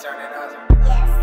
turning up. Yes.